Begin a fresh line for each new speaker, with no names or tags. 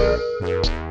Música